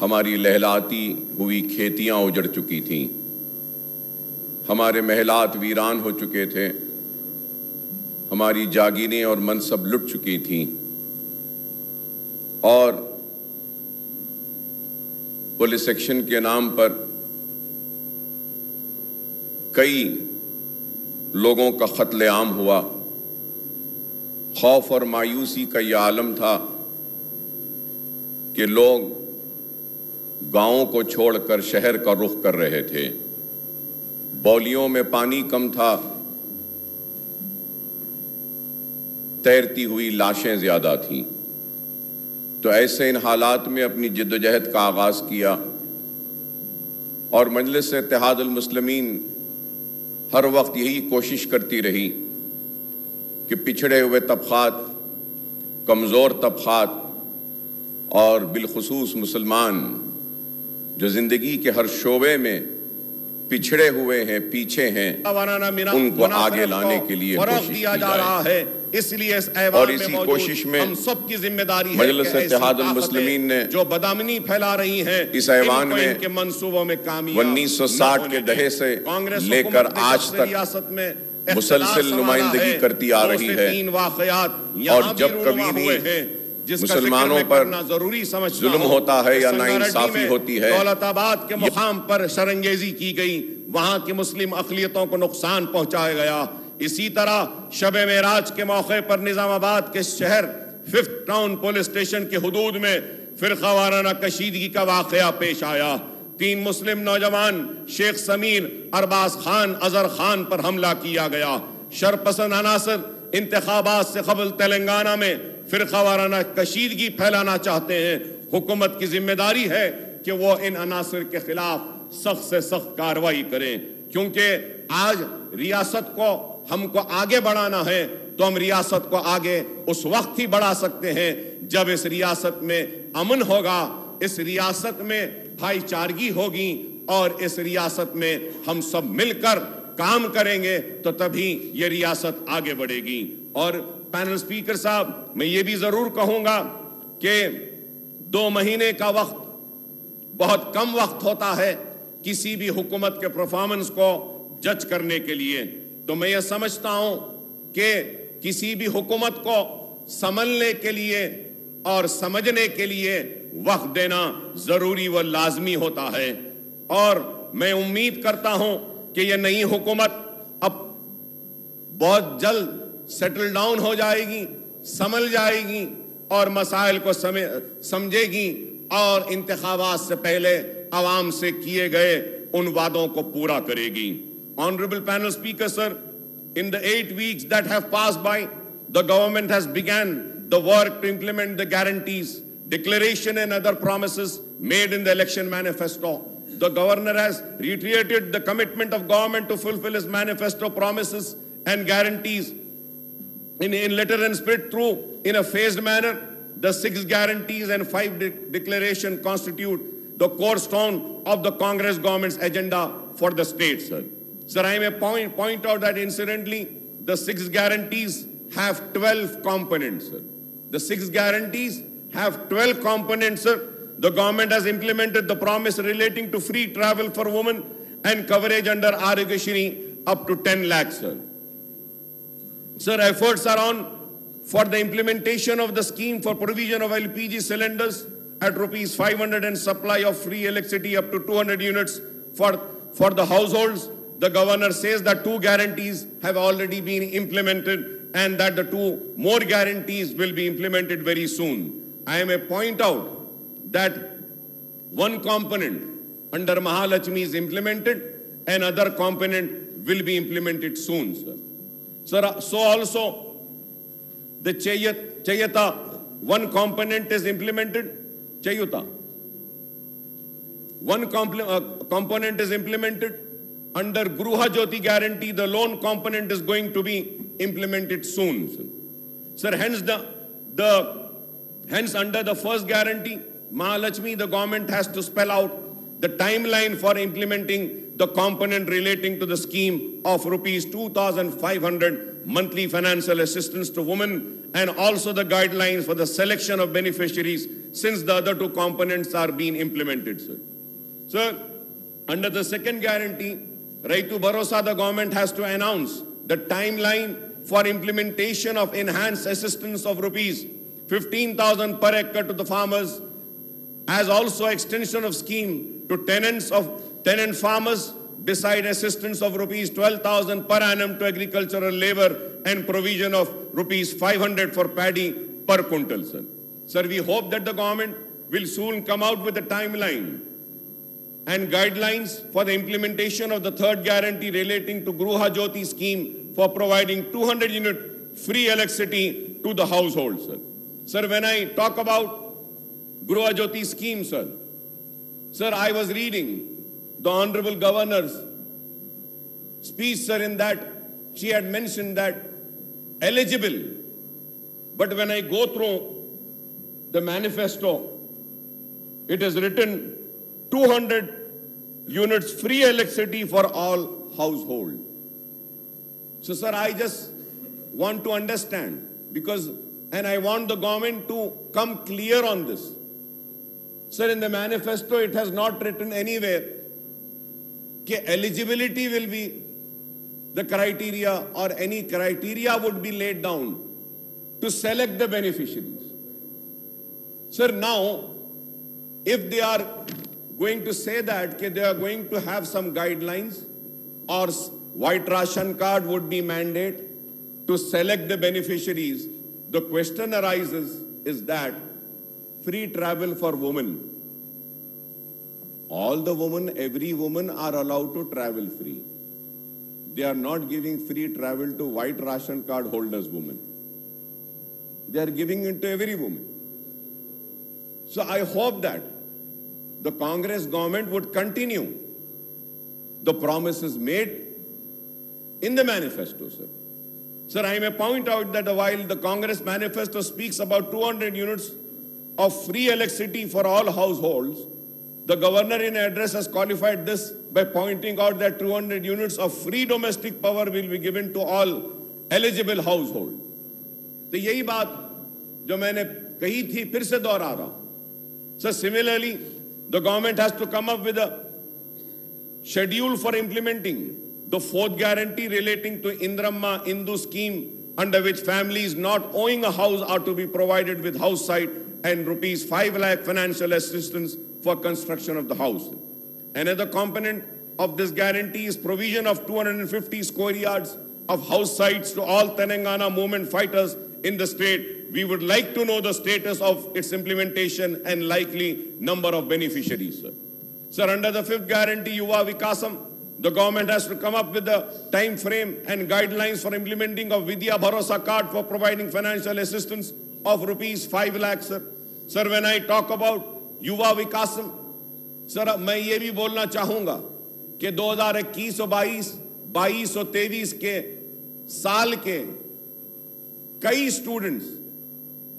ہماری لہلاتی ہوئی کھیتیاں اجڑ چکی تھیں ہمارے محلات ویران ہو چکے تھے ہماری جاگیریں اور منصب لٹ چکی تھیں اور پولیس ایکشن کے نام پر کئی لوگوں کا قتل عام ہوا خوف اور مایوسی کا یہ عالم تھا کہ لوگ گاؤں کو چھوڑ کر شہر کا رخ کر رہے تھے بولیوں میں پانی کم تھا تیرتی ہوئی لاشیں زیادہ تھیں تو ایسے ان حالات میں اپنی جد و جہد کا آغاز کیا اور مجلس اتحاد المسلمین ہر وقت یہی کوشش کرتی رہی کہ پچھڑے ہوئے طبقات کمزور طبقات اور بالخصوص مسلمان جو زندگی کے ہر شعبے میں پچھڑے ہوئے ہیں پیچھے ہیں ان کو آگے لانے کے لیے کوشش کی جائے اس لیے اس ایوان اور اسی میں کوشش میں ہم سب کی ذمہ داری مجلس اتحاد المسلمین نے جو بدامنی پھیلا رہی ہیں اس ایوان میں کے منصوبوں میں کامیاب انیس سو ساٹھ کے دہے سے لے کر آج تک میں مسلسل نمائندگی کرتی آ رہی ہے اور جب کبھی بھی مسلمانوں پر ظلم ہوتا ہے یا نائنصافی ہوتی ہے دولت آباد کے مقام پر شرنگیزی کی گئی وہاں کی مسلم اقلیتوں کو نقصان پہنچائے گیا اسی طرح شب میراج کے موقع پر نظام آباد کے شہر ففت ٹاؤن پولیس سٹیشن کے حدود میں فرقہ وارانہ کشیدگی کا واقعہ پیش آیا تین مسلم نوجوان شیخ سمیر ارباز خان ازر خان پر حملہ کیا گیا شرپسند عناصر انتخابات سے قبل تلنگانہ میں فرقہ وارانہ کشیدگی پھیلانا چاہتے ہیں حکومت کی ذمہ داری ہے کہ وہ ان کے خلاف سخت سخت سے کاروائی کریں کیونکہ آج ریاست کو کو ہم آگے بڑھانا ہے تو ہم ریاست کو آگے اس وقت ہی بڑھا سکتے ہیں جب اس ریاست میں امن ہوگا اس ریاست میں بھائی چارگی ہوگی اور اس ریاست میں ہم سب مل کر کام کریں گے تو تبھی یہ ریاست آگے بڑھے گی اور پینل سپیکر صاحب میں یہ بھی ضرور کہوں گا کہ دو مہینے کا وقت بہت کم وقت ہوتا ہے کسی بھی حکومت کے پرفارمنس کو جج کرنے کے لیے تو میں یہ سمجھتا ہوں کہ کسی بھی حکومت کو سملنے کے لیے اور سمجھنے کے لیے وقت دینا ضروری و لازمی ہوتا ہے اور میں امید کرتا ہوں کہ یہ نئی حکومت اب بہت جلد سیٹل ڈاؤن ہو جائے گی سمل جائے گی اور مسائل کو سمجھے گی اور انتخابات سے پہلے عوام سے کیے گئے ان وعدوں کو پورا کرے گی honourable panel speaker sir in the eight weeks that have pass by the government has begin the work to implement the guarantees declaration and other promises made in the election manifesto the governor has reiterated the commitment of government to fulfil manifesto promises and guarantees in, in letter and spirit through in a phased manner. The six guarantees and five de- declaration constitute the core stone of the Congress government's agenda for the state, sir. Sir, I may point, point out that incidentally, the six guarantees have 12 components, sir. The six guarantees have 12 components, sir. The government has implemented the promise relating to free travel for women and coverage under Arugashini up to 10 lakhs, sir. Sir, efforts are on for the implementation of the scheme for provision of LPG cylinders at rupees 500 and supply of free electricity up to 200 units for, for the households. The governor says that two guarantees have already been implemented and that the two more guarantees will be implemented very soon. I may point out that one component under Mahalachmi is implemented, another component will be implemented soon, sir. So also the Chayata, one component is implemented, Chayuta. One uh, component is implemented. Under Gruha Jyoti guarantee, the loan component is going to be implemented soon. Sir, hence the, the hence under the first guarantee, Mahalakshmi, the government has to spell out the timeline for implementing the component relating to the scheme of rupees 2500 monthly financial assistance to women and also the guidelines for the selection of beneficiaries since the other two components are being implemented sir sir under the second guarantee right to bharosa the government has to announce the timeline for implementation of enhanced assistance of rupees 15000 per acre to the farmers as also extension of scheme to tenants of Tenant farmers beside assistance of rupees 12,000 per annum to agricultural labor and provision of rupees 500 for paddy per quintal, sir. Sir, we hope that the government will soon come out with a timeline and guidelines for the implementation of the third guarantee relating to Gruha Jyoti scheme for providing 200 unit free electricity to the households, sir. Sir, when I talk about Gruha Jyoti scheme, sir, sir, I was reading the Honorable Governor's speech, sir, in that she had mentioned that eligible. But when I go through the manifesto, it is written 200 units free electricity for all household. So, sir, I just want to understand because, and I want the government to come clear on this. Sir, in the manifesto, it has not written anywhere कि eligibility will be the criteria or any criteria would be laid down to select the beneficiaries. Sir, now, if they are going to say that they are going to have some guidelines or white ration card would be mandated to select the beneficiaries, the question arises is that free travel for women all the women, every woman are allowed to travel free. They are not giving free travel to white ration card holders women. They are giving it to every woman. So I hope that the Congress government would continue the promises made in the manifesto, sir. Sir, I may point out that while the Congress manifesto speaks about 200 units of free electricity for all households, the governor in address has qualified this by pointing out that 200 units of free domestic power will be given to all eligible household. So, यही बात जो मैंने कही थी फिर से दोहरा रहा हूं sir the the government has to come up with schedule for implementing the fourth guarantee relating to Indiramma Indlu scheme under which families not owning a house are to be provided with house site and rupees 5 lakh financial assistance for construction of the house. Another component of this guarantee is provision of 250 square yards of house sites to all Telangana movement fighters in the state. We would like to know the status of its implementation and likely number of beneficiaries. Sir, sir under the fifth guarantee, Yuva Vikasam, the government has to come up with the time frame and guidelines for implementing of Vidya Bharosa card for providing financial assistance of rupees 5 lakhs. Sir. sir, when I talk about Yuva Vikasam sir میں یہ بھی بولنا چاہوں گا کہ دو ہزار اکیس و بائیس بائیس و تیویس کے سال کے کئی students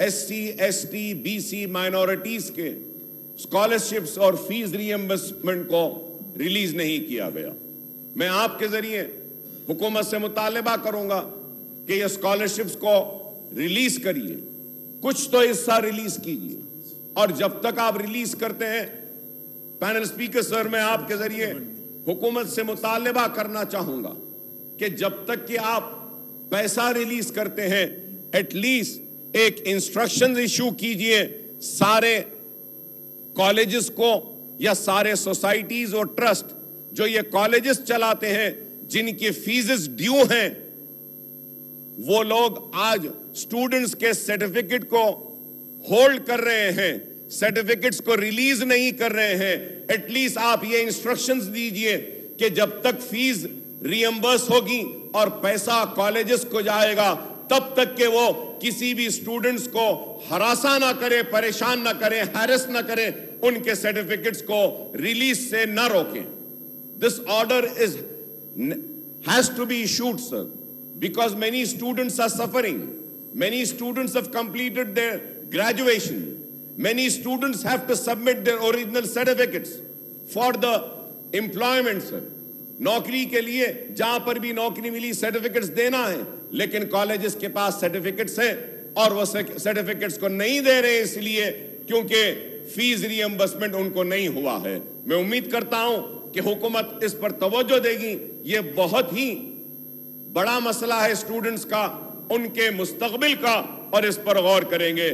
S C S T B C minorities کے اسکالرشپس اور فیس ری ایمبرسمنٹ کو ریلیز نہیں کیا گیا میں آپ کے ذریعے حکومت سے مطالبہ کروں گا کہ یہ اسکالرشپس کو ریلیز کریے کچھ تو حصہ ریلیز کیجیے اور جب تک آپ ریلیز کرتے ہیں پینل اسپیکر سر میں آپ کے ذریعے حکومت سے مطالبہ کرنا چاہوں گا کہ جب تک کہ آپ پیسہ ریلیز کرتے ہیں ایٹ لیسٹ ایک انسٹرکشن ایشو کیجئے سارے کالجز کو یا سارے سوسائٹیز اور ٹرسٹ جو یہ کالجز چلاتے ہیں جن کی فیزز ڈیو ہیں وہ لوگ آج اسٹوڈنٹس کے سرٹیفکیٹ کو ہولڈ کر رہے ہیں سرٹیفکیٹس کو ریلیز نہیں کر رہے ہیں ایٹ لیسٹ آپ یہ انسٹرکشنز دیجئے کہ جب تک فیس ریمبرس ہوگی اور پیسہ کالجز کو جائے گا تب تک کہ وہ کسی بھی اسٹوڈنٹس کو ہراسا نہ کرے پریشان نہ کرے ہیرس نہ کرے ان کے سرٹیفکیٹس کو ریلیز سے نہ روکیں this order is be issued sir because many students are suffering many students graduation, many students have to submit their original certificates for the employment, sir. نوکری کے لیے جہاں پر بھی نوکری ملی سیٹیفیکٹس دینا ہے لیکن کالیجز کے پاس سیٹیفیکٹس ہیں اور وہ سیٹیفیکٹس کو نہیں دے رہے اس لیے کیونکہ فیز ری امبسمنٹ ان کو نہیں ہوا ہے میں امید کرتا ہوں کہ حکومت اس پر توجہ دے گی یہ بہت ہی بڑا مسئلہ ہے سٹوڈنٹس کا ان کے مستقبل کا پر غور کریں گے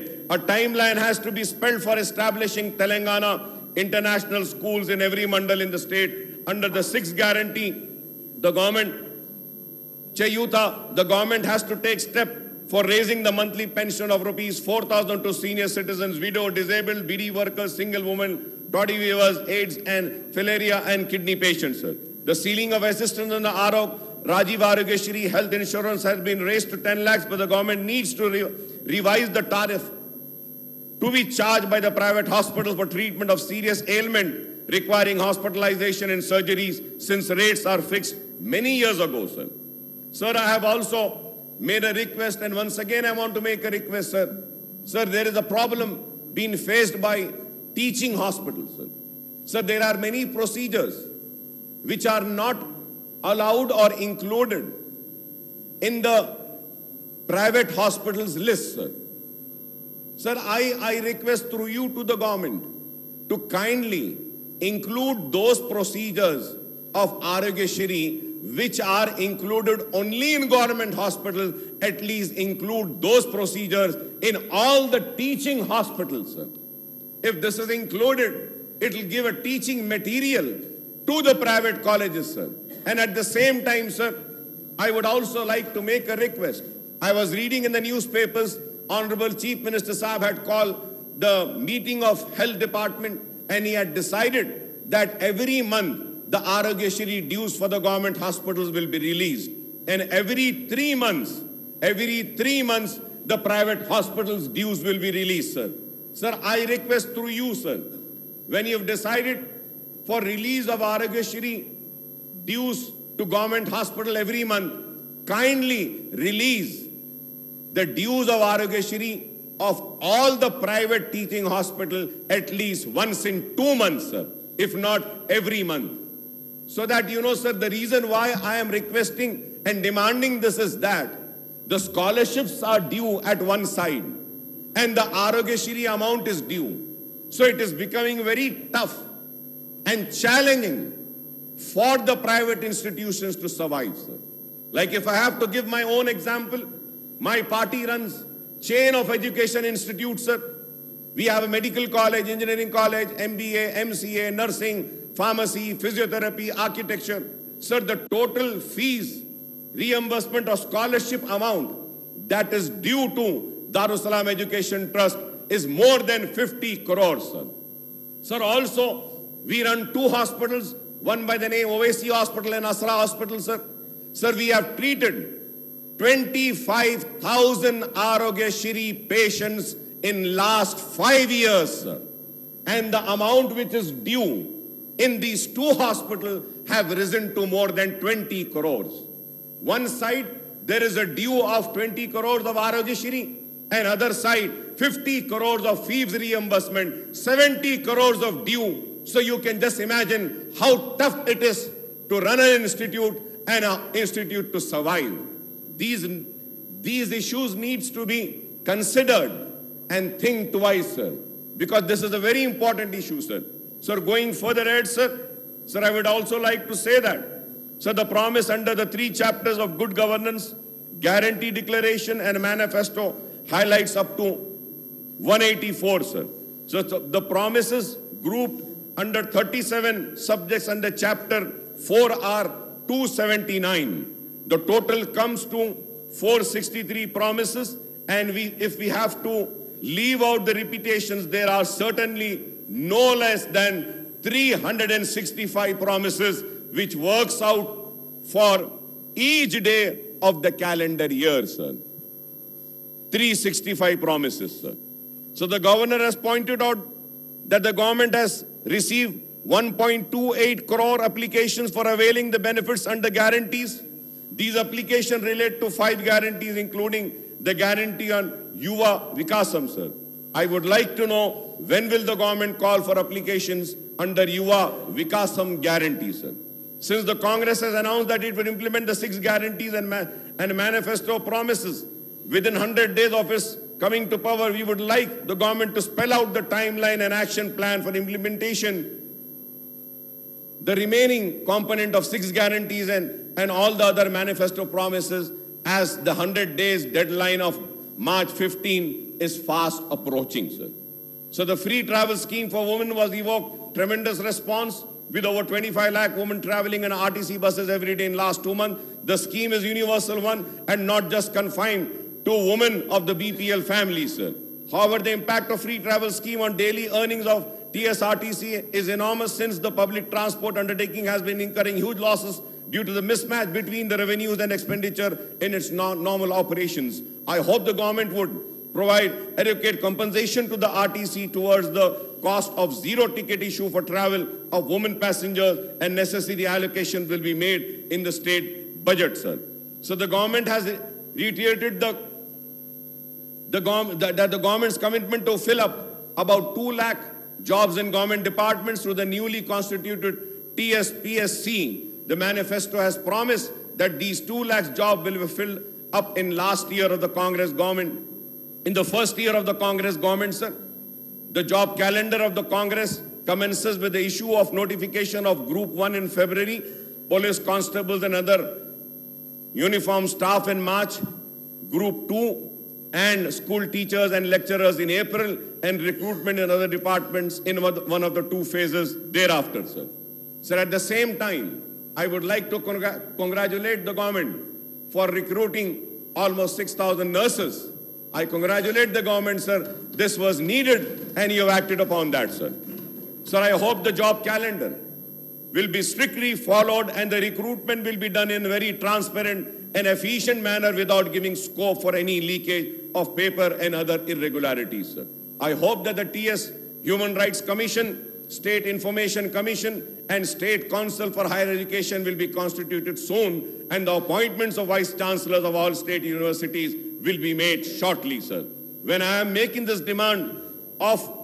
government step for raising the monthly pension of rupees four thousand to senior widow disabled worker single women weavers AIDS and filaria and kidney patient ceiling of assistance Arogya Rajiv Arugeshri health insurance has been raised to 10 lakhs, but the government needs to re revise the tariff to be charged by the private hospitals for treatment of serious ailment requiring hospitalization and surgeries since rates are fixed many years ago, sir. Sir, I have also made a request, and once again I want to make a request, sir. Sir, there is a problem being faced by teaching hospitals, sir. Sir, there are many procedures which are not allowed or included in the private hospitals list, sir. Sir, I, I request through you to the government to kindly include those procedures of Aragashiri which are included only in government hospitals, at least include those procedures in all the teaching hospitals. Sir. If this is included, it will give a teaching material to the private colleges, sir. And at the same time, sir, I would also like to make a request. I was reading in the newspapers, Honorable Chief Minister Saab had called the meeting of Health Department and he had decided that every month the Aragashiri dues for the government hospitals will be released. And every three months, every three months, the private hospitals' dues will be released, sir. Sir, I request through you, sir, when you've decided for release of Aragashiri dues to government hospital every month, kindly release the dues of Arogyashri of all the private teaching hospital at least once in two months, sir, if not every month. So that you know, sir, the reason why I am requesting and demanding this is that the scholarships are due at one side and the Arogyashri amount is due. So it is becoming very tough and challenging for the private institutions to survive, sir. Like if I have to give my own example, my party runs chain of education institutes, sir. We have a medical college, engineering college, MBA, MCA, nursing, pharmacy, physiotherapy, architecture. Sir, the total fees, reimbursement or scholarship amount that is due to Darussalam Education Trust is more than 50 crores, sir. Sir, also, we run two hospitals, one by the name OAC Hospital and Asra Hospital, sir. Sir, we have treated 25,000 Arogeshiri patients in last five years, sir. And the amount which is due in these two hospitals have risen to more than 20 crores. One side, there is a due of 20 crores of Arogeshiri. and other side, 50 crores of fees reimbursement, 70 crores of due so you can just imagine how tough it is to run an institute and an institute to survive. These, these issues needs to be considered and think twice, sir, because this is a very important issue, sir. Sir, going further ahead, sir, sir, I would also like to say that, sir, the promise under the three chapters of good governance, guarantee declaration and manifesto highlights up to 184, sir. So the promises grouped under 37 subjects under chapter 4 are 279. The total comes to 463 promises and we, if we have to leave out the repetitions, there are certainly no less than 365 promises which works out for each day of the calendar year, sir. 365 promises, sir. So the governor has pointed out that the government has receive 1.28 crore applications for availing the benefits under guarantees. These applications relate to five guarantees, including the guarantee on Yuva Vikasam, sir. I would like to know when will the government call for applications under Yuva Vikasam guarantee, sir. Since the Congress has announced that it will implement the six guarantees and, ma and manifesto promises within 100 days of its coming to power, we would like the government to spell out the timeline and action plan for implementation, the remaining component of six guarantees and, and all the other manifesto promises as the 100 days deadline of March 15 is fast approaching, sir. So the free travel scheme for women was evoked tremendous response with over 25 lakh women traveling in RTC buses every day in last two months. The scheme is universal one and not just confined to women of the BPL family, sir. However, the impact of free travel scheme on daily earnings of TSRTC is enormous since the public transport undertaking has been incurring huge losses due to the mismatch between the revenues and expenditure in its normal operations. I hope the government would provide adequate compensation to the RTC towards the cost of zero ticket issue for travel of women passengers and necessary allocations will be made in the state budget, sir. So the government has reiterated the the, the, the government's commitment to fill up about 2 lakh jobs in government departments through the newly constituted TSPSC. The manifesto has promised that these 2 lakh jobs will be filled up in last year of the Congress government. In the first year of the Congress government, sir, the job calendar of the Congress commences with the issue of notification of Group 1 in February, police constables and other uniform staff in March, Group 2 and school teachers and lecturers in April and recruitment in other departments in one of the two phases thereafter, sir. Sir, at the same time, I would like to congr congratulate the government for recruiting almost 6,000 nurses. I congratulate the government, sir. This was needed and you have acted upon that, sir. Sir, I hope the job calendar will be strictly followed and the recruitment will be done in very transparent an efficient manner without giving scope for any leakage of paper and other irregularities. I hope that the TS Human Rights Commission, State Information Commission, and State Council for Higher Education will be constituted soon, and the appointments of Vice Chancellors of all state universities will be made shortly, sir. When I am making this demand of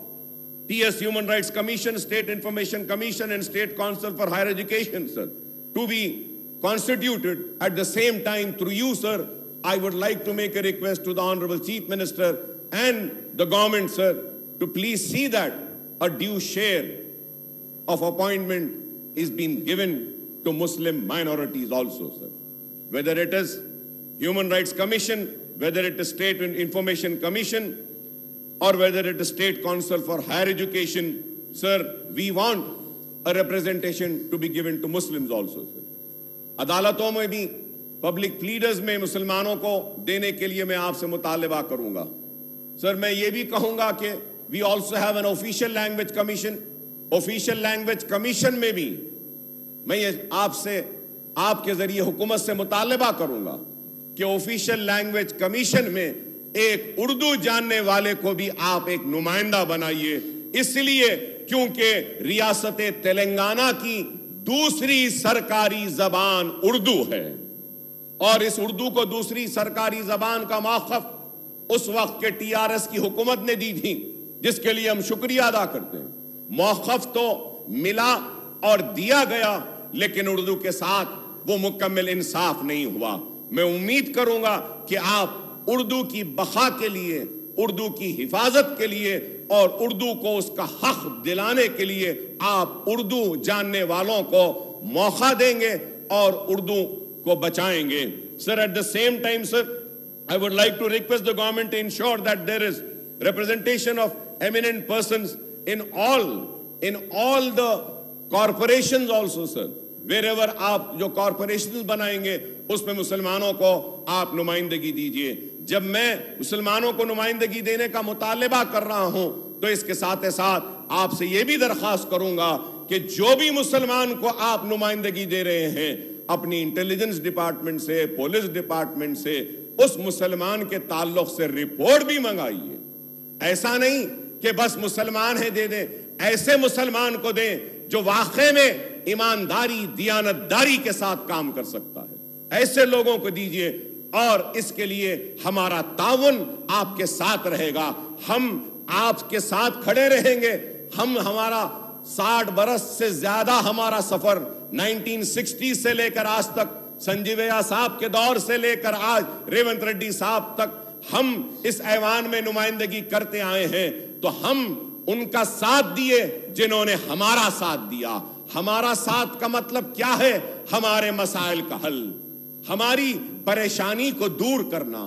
TS Human Rights Commission, State Information Commission, and State Council for Higher Education, sir, to be constituted at the same time through you, sir. I would like to make a request to the Honorable Chief Minister and the government, sir, to please see that a due share of appointment is being given to Muslim minorities also, sir. Whether it is Human Rights Commission, whether it is State Information Commission, or whether it is State Council for Higher Education, sir, we want a representation to be given to Muslims also, sir. عدالتوں میں بھی public پلیڈرز میں مسلمانوں کو دینے کے لیے میں آپ سے مطالبہ کروں گا سر میں یہ بھی کہوں گا کہ میں میں بھی یہ آپ سے آپ کے ذریعے حکومت سے مطالبہ کروں گا کہ آفیشیل لینگویج کمیشن میں ایک اردو جاننے والے کو بھی آپ ایک نمائندہ بنائیے اس لیے کیونکہ ریاست تلنگانہ کی دوسری سرکاری زبان اردو ہے اور اس اردو کو دوسری سرکاری زبان کا موقف اس وقت کے ٹی آر ایس کی حکومت نے دی تھی جس کے لیے ہم شکریہ ادا کرتے ہیں موقف تو ملا اور دیا گیا لیکن اردو کے ساتھ وہ مکمل انصاف نہیں ہوا میں امید کروں گا کہ آپ اردو کی بخا کے لیے اردو کی حفاظت کے لیے اور اردو کو اس کا حق دلانے کے لیے آپ اردو جاننے والوں کو موقع دیں گے اور اردو کو بچائیں گے sir at the same time sir would like to government ensure that there is representation of eminent person corporation also sir where ever آپ جو کارپوریشن بنائیں گے اس میں مسلمانوں کو آپ نمائندگی دیجئے جب میں مسلمانوں کو نمائندگی دینے کا مطالبہ کر رہا ہوں تو اس کے ساتھ ساتھ آپ سے یہ بھی درخواست کروں گا کہ جو بھی مسلمان کو آپ نمائندگی دے رہے ہیں اپنی انٹیلیجنس ڈپارٹمنٹ سے پولیس ڈپارٹمنٹ سے اس مسلمان کے تعلق سے رپورٹ بھی منگائیے ایسا نہیں کہ بس مسلمان ہے دے دیں ایسے مسلمان کو دیں جو واقع میں ایمانداری دیانتداری کے ساتھ کام کر سکتا ہے ایسے لوگوں کو دیجئے اور اس کے لیے ہمارا تعاون آپ کے ساتھ رہے گا ہم آپ کے ساتھ کھڑے رہیں گے ہم ہمارا ساٹھ برس سے زیادہ ہمارا سفر نائنٹین سکسٹی سے لے کر آج تک سنجیویا صاحب کے دور سے لے کر آج ریونت ریڈی صاحب تک ہم اس ایوان میں نمائندگی کرتے آئے ہیں تو ہم ان کا ساتھ دیے جنہوں نے ہمارا ساتھ دیا ہمارا ساتھ کا مطلب کیا ہے ہمارے مسائل کا حل ہماری پریشانی کو دور کرنا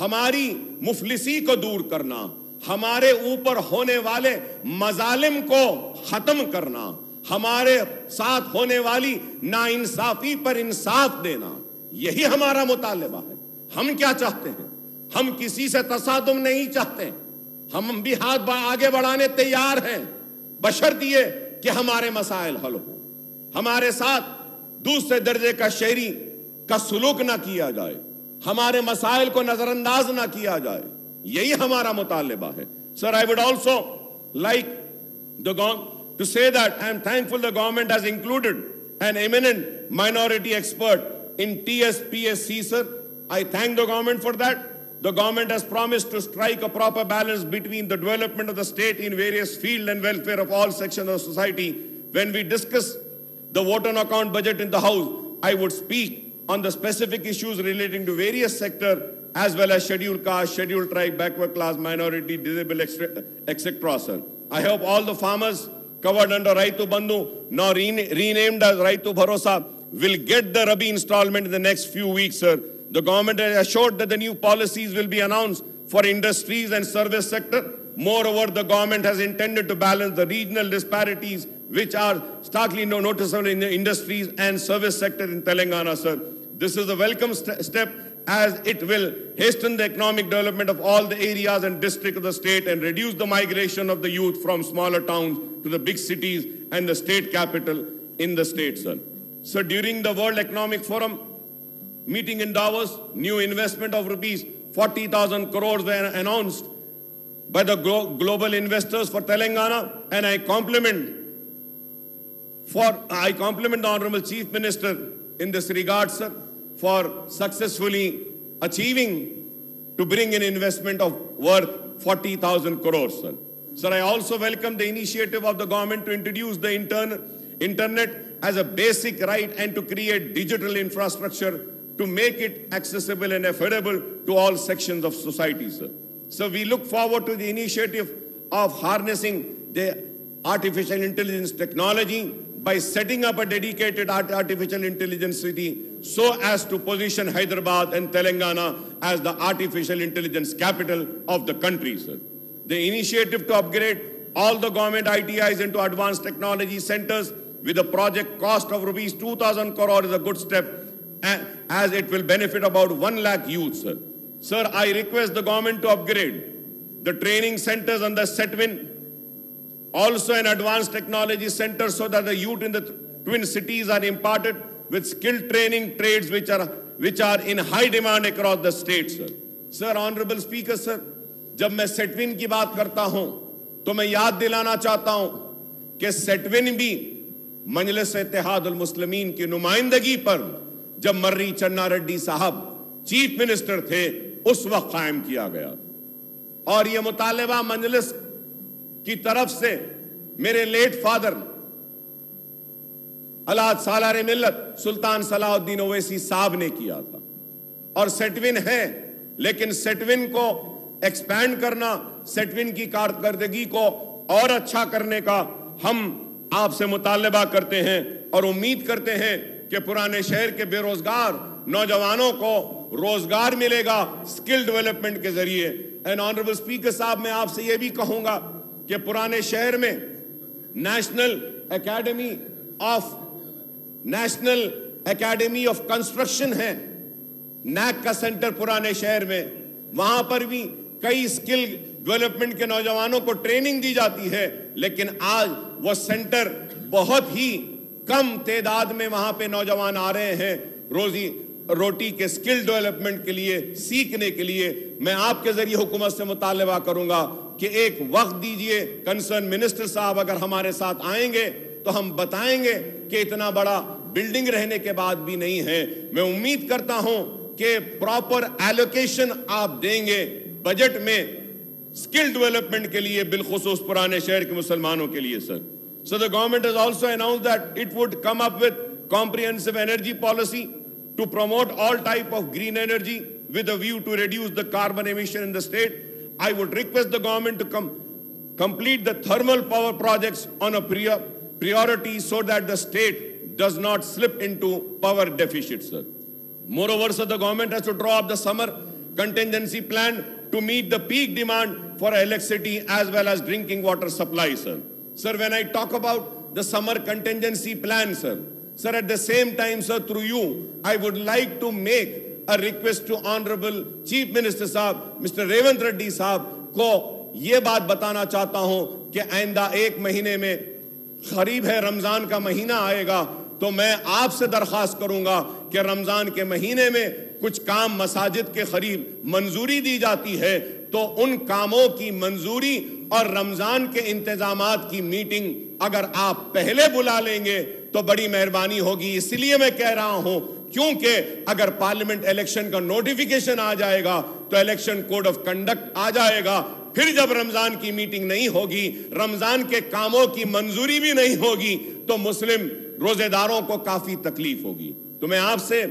ہماری مفلسی کو دور کرنا ہمارے اوپر ہونے والے مظالم کو ختم کرنا ہمارے ساتھ ہونے والی ناانصافی پر انصاف دینا یہی ہمارا مطالبہ ہے ہم کیا چاہتے ہیں ہم کسی سے تصادم نہیں چاہتے ہم بھی ہاتھ آگے بڑھانے تیار ہیں بشر دیے کہ ہمارے مسائل حل ہو ہمارے ساتھ دوسرے درجے کا شہری کا سلوک نہ کیا جائے ہمارے مسائل کو نظر انداز نہ کیا جائے یہی ہمارا مطالبہ ہے sir I would also like the to see that I am thankful the government has included an eminent minority expert in T S P S C sir I thank the government for that The government has promised to strike a proper balance between the development of the state in various fields and welfare of all section of society. When we discuss the vote on account budget in the House, I would speak on the specific issues relating to various sector as well as scheduled caste, scheduled tribe, backward class, minority, disabled, etc. I hope all the farmers covered under Raitu Bandhu, now re renamed as Raitu Bharosa, will get the Rabi installment in the next few weeks, sir. The government has assured that the new policies will be announced for industries and service sector. Moreover, the government has intended to balance the regional disparities which are starkly noticeable in the industries and service sector in Telangana, sir. This is a welcome st step as it will hasten the economic development of all the areas and districts of the state and reduce the migration of the youth from smaller towns to the big cities and the state capital in the state, sir. So during the World Economic Forum meeting in Davos, new investment of rupees 40,000 crores were announced by the global investors for Telangana, and I compliment for I compliment the Honorable Chief Minister in this regard, sir for successfully achieving to bring an investment of worth 40,000 crores. Sir. sir, I also welcome the initiative of the government to introduce the intern, internet as a basic right and to create digital infrastructure to make it accessible and affordable to all sections of society, sir. So we look forward to the initiative of harnessing the artificial intelligence technology by setting up a dedicated artificial intelligence city so as to position Hyderabad and Telangana as the artificial intelligence capital of the country, sir. The initiative to upgrade all the government ITIs into advanced technology centers with a project cost of rupees 2,000 crore is a good step as it will benefit about 1 lakh youths, sir. Sir, I request the government to upgrade the training centers the SETWIN, also an advanced technology center so that the youth in the twin cities are imparted with training trades which which are, are in high demand across the sir. Sir, sir, honorable speaker, جب میں سیٹوین کی بات کرتا ہوں تو میں یاد دلانا چاہتا ہوں مجلس اتحاد المسلمین کی نمائندگی پر جب مر ریڈی صاحب چیف منسٹر تھے اس وقت قائم کیا گیا اور یہ مطالبہ مجلس کی طرف سے میرے لیٹ فادر حالات سالار ملت سلطان صلاح الدین اویسی صاحب نے کیا تھا اور سیٹوین ہے لیکن کو کو ایکسپینڈ کرنا کی کارکردگی اور اچھا کرنے کا ہم آپ سے مطالبہ کرتے ہیں اور امید کرتے ہیں کہ پرانے شہر کے بے روزگار نوجوانوں کو روزگار ملے گا سکل ڈیولپمنٹ کے ذریعے اینڈ آنریبل اسپیکر صاحب میں آپ سے یہ بھی کہوں گا کہ پرانے شہر میں national academy of national academy of construction ہے نیک کا سینٹر پرانے شہر میں وہاں پر بھی کئی اسکل ڈیولپمنٹ کے نوجوانوں کو ٹریننگ دی جاتی ہے لیکن آج وہ سینٹر بہت ہی کم تعداد میں وہاں پہ نوجوان آ رہے ہیں روزی روٹی کے سکل ڈیولپمنٹ کے لیے سیکھنے کے لیے میں آپ کے ذریعے حکومت سے مطالبہ کروں گا کہ ایک وقت دیجئے کنسرن منسٹر صاحب اگر ہمارے ساتھ آئیں گے تو ہم بتائیں گے کہ اتنا بڑا بلڈنگ رہنے کے بعد بھی نہیں ہے میں امید کرتا ہوں کہ پراپر ایلوکیشن آپ دیں گے بجٹ میں سکل ڈیولپمنٹ کے لیے بالخصوص پرانے شہر کے مسلمانوں کے لیے sir so the government has also announce that it would come up with comprehensive energy policy to promote all type of green energy with a view to reduce the carbon emission in the state I would request the government to come complete the thermal power projects on a priority so that the state request chief minister Revanth Reddy صاحب کو یہ بات بتانا چاہتا ہوں کہ آئندہ ایک مہینے میں خرید ہے رمضان کا مہینہ آئے گا تو میں آپ سے درخواست کروں گا کہ رمضان کے مہینے میں کچھ کام مساجد کے قریب منظوری دی جاتی ہے تو ان کاموں کی منظوری اور رمضان کے انتظامات کی میٹنگ اگر آپ پہلے بلا لیں گے تو بڑی مہربانی ہوگی اس لیے میں کہہ رہا ہوں کیونکہ اگر پارلیمنٹ الیکشن کا نوٹیفیکیشن آ جائے گا تو الیکشن کوڈ آف کنڈکٹ آ جائے گا پھر جب رمضان کی میٹنگ نہیں ہوگی رمضان کے کاموں کی منظوری بھی نہیں ہوگی تو مسلم روزے داروں کو کافی تکلیف ہوگی تو میں آپ سے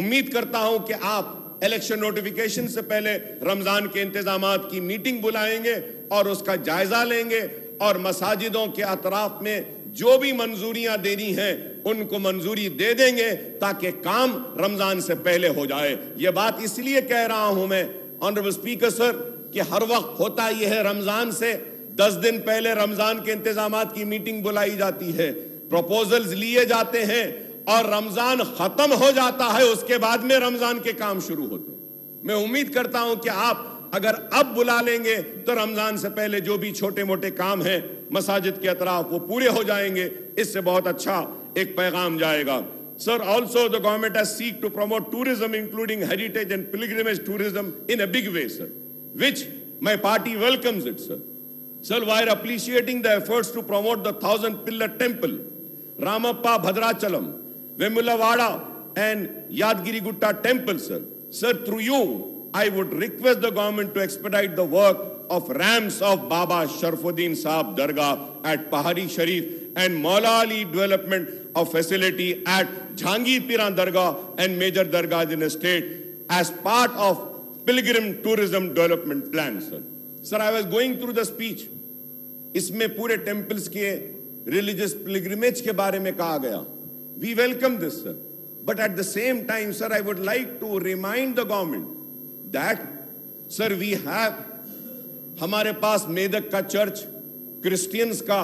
امید کرتا ہوں کہ آپ الیکشن نوٹیفیکیشن سے پہلے رمضان کے انتظامات کی میٹنگ بلائیں گے اور اس کا جائزہ لیں گے اور مساجدوں کے اطراف میں جو بھی منظوریاں دینی ہیں ان کو منظوری دے دیں گے تاکہ کام رمضان سے پہلے ہو جائے یہ بات اس لیے کہہ رہا ہوں میں آنریبل اسپیکر سر کہ ہر وقت ہوتا یہ ہے رمضان سے دس دن پہلے رمضان کے انتظامات کی میٹنگ بلائی جاتی ہے پروپوزلز لیے جاتے ہیں اور رمضان ختم ہو جاتا ہے اس کے بعد میں رمضان کے کام شروع ہوتے ہیں میں امید کرتا ہوں کہ آپ اگر اب بلا لیں گے تو رمضان سے پہلے جو بھی چھوٹے موٹے کام ہیں مساجد کے اطراف وہ پورے ہو جائیں گے اس سے بہت اچھا ایک پیغام جائے گا sir also the government seek to promote tourism including heritage and pilgrimage tourism big way sir which my party welcomes it sir sir welcome appreciating to promote the پلر temple Ramappa بدراچل Gatta temple through you I would request Pahadi Sharif and Moula Ali development of facility at Jahangir پیرا درگاہ درگاہم tourism development plan sir sir I was going through the speech اس میں پورے temple کیے religious pilgrimage کے بارے میں کہا گیا we welcome this sir but at the same time sir I would like to remind the that sir have ہمارے پاس میدک کا چرچ کا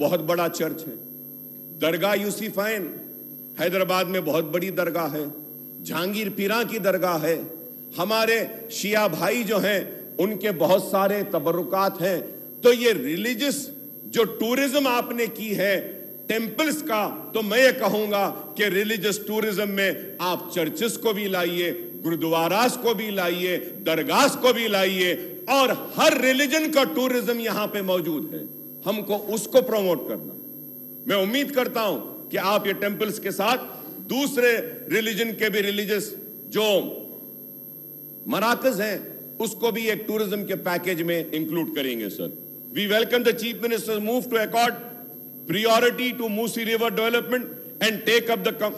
بہت بڑا چرچ ہے درگاہ یوسیفائن حیدرآباد میں بہت بڑی درگاہ ہے جہانگیر پیران کی درگاہ ہے ہمارے شیعہ بھائی جو ہیں ان کے بہت سارے تبرکات ہیں تو یہ ریلیجس جو ٹوریزم آپ نے کی ہے ٹیمپلز کا تو میں یہ کہوں گا کہ ریلیجس ٹوریزم میں آپ چرچز کو بھی لائیے گردواراز کو بھی لائیے درگاز کو بھی لائیے اور ہر ریلیجن کا ٹوریزم یہاں پہ موجود ہے ہم کو اس کو پروموٹ کرنا میں امید کرتا ہوں کہ آپ یہ ٹیمپلز کے ساتھ دوسرے ریلیجن کے بھی ریلیجس جو مراکز ہیں اس کو بھی ایک ٹوریزم کے پیکج میں انکلوڈ کریں گے سر We welcome the Chief Minister's move to accord priority to Musi River development and take up, the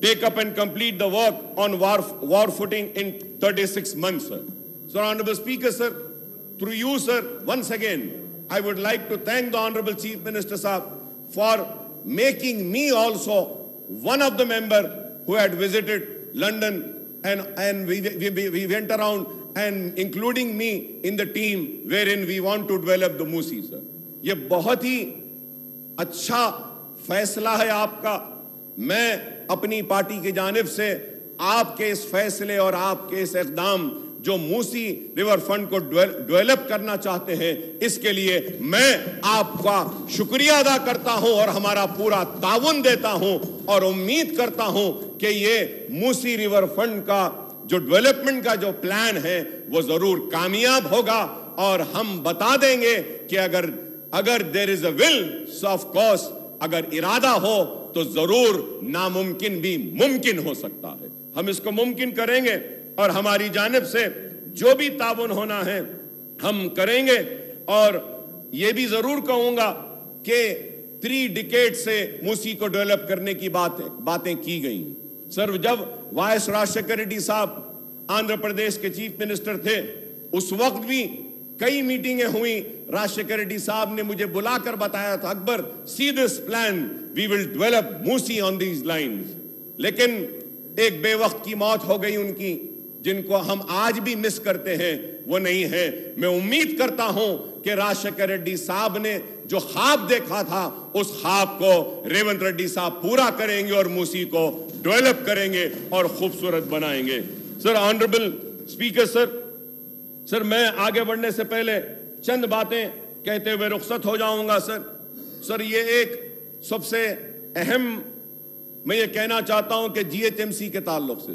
take up and complete the work on war, war footing in 36 months, sir. So, Honorable Speaker, sir, through you, sir, once again, I would like to thank the Honorable Chief Minister, sir, for making me also one of the member who had visited London and, and we, we, we went around یہ بہت ہی اچھا فیصلہ ہے آپ کا میں اپنی party کی جانب سے آپ کے موسی ریور فنڈ کو ڈویلپ کرنا چاہتے ہیں اس کے لیے میں آپ کا شکریہ ادا کرتا ہوں اور ہمارا پورا تعاون دیتا ہوں اور امید کرتا ہوں کہ یہ موسی ریور فنڈ کا جو ڈویلپمنٹ کا جو پلان ہے وہ ضرور کامیاب ہوگا اور ہم بتا دیں گے کہ اگر اگر دیر از اے اگر ارادہ ہو تو ضرور ناممکن بھی ممکن ہو سکتا ہے ہم اس کو ممکن کریں گے اور ہماری جانب سے جو بھی تعاون ہونا ہے ہم کریں گے اور یہ بھی ضرور کہوں گا کہ تھری ڈکیٹ سے کو ڈیولپ کرنے کی باتیں کی گئی سر جب وائس راج راشکریٹی صاحب آندھر پردیش کے چیف منسٹر تھے اس وقت بھی کئی میٹنگیں ہوئیں راج راشکریٹی صاحب نے مجھے بلا کر بتایا تھا Akbar see this plan we will develop Musi on these line لیکن ایک بے وقت کی موت ہو گئی ان کی جن کو ہم آج بھی مس کرتے ہیں وہ نہیں ہے میں امید کرتا ہوں کہ راشکریٹی صاحب نے جو خواب دیکھا تھا اس خواب کو ریونت ریڈی صاحب پورا کریں گے اور موسی کو ڈویلپ کریں گے اور خوبصورت بنائیں گے سر آنریبل میں آگے بڑھنے سے پہلے چند باتیں کہتے ہوئے رخصت ہو جاؤں گا سر سر یہ ایک سب سے اہم میں یہ کہنا چاہتا ہوں کہ جی ایچ ایم سی کے تعلق سے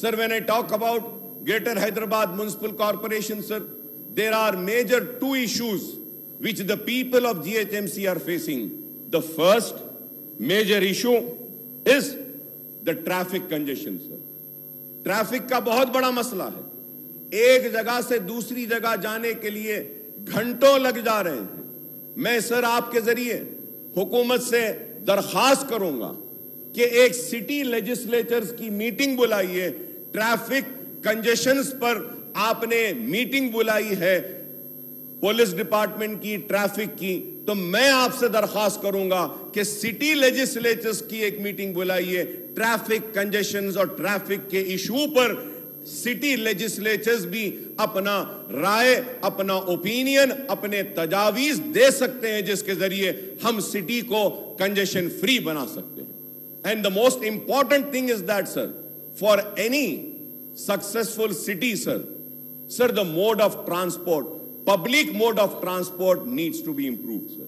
sir sir talk about greater Hyderabad municipal corporation sir there are major two issues which the people of GHMC are facing. The first major issue is the traffic congestion, sir. Traffic کا بہت بڑا مسئلہ ہے ایک جگہ سے دوسری جگہ جانے کے لیے گھنٹوں لگ جا رہے ہیں میں سر آپ کے ذریعے حکومت سے درخواست کروں گا کہ ایک سٹی لیجسلیچرز کی میٹنگ بلائیے ٹریفک کنجیشنز پر آپ نے میٹنگ بلائی ہے پولیس ڈپارٹمنٹ کی ٹریفک کی تو میں آپ سے درخواست کروں گا کہ سٹی لیجسلیچرز کی ایک میٹنگ بلائیے ٹریفک کنجیشنز اور ٹریفک کے ایشو پر سٹی لیجسلیچرز بھی اپنا رائے اپنا اپینین اپنے تجاویز دے سکتے ہیں جس کے ذریعے ہم سٹی کو کنجیشن فری بنا سکتے ہیں and the most important thing is that sir for any successful city sir sir the mode of transport Public mode of transport needs to be improved, sir.